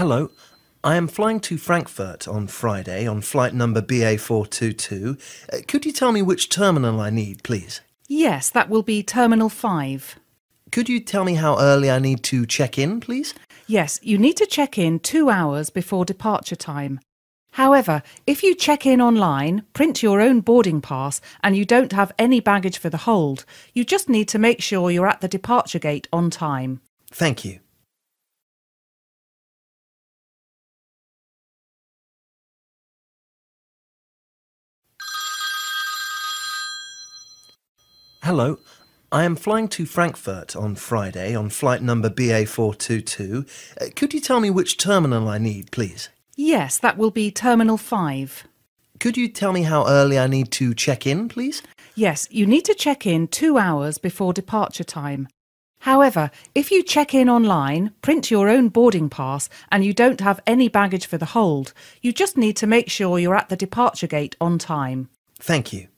Hello. I am flying to Frankfurt on Friday on flight number BA422. Uh, could you tell me which terminal I need, please? Yes, that will be Terminal 5. Could you tell me how early I need to check in, please? Yes, you need to check in two hours before departure time. However, if you check in online, print your own boarding pass, and you don't have any baggage for the hold, you just need to make sure you're at the departure gate on time. Thank you. Hello. I am flying to Frankfurt on Friday on flight number BA422. Uh, could you tell me which terminal I need, please? Yes, that will be Terminal 5. Could you tell me how early I need to check in, please? Yes, you need to check in two hours before departure time. However, if you check in online, print your own boarding pass, and you don't have any baggage for the hold, you just need to make sure you're at the departure gate on time. Thank you.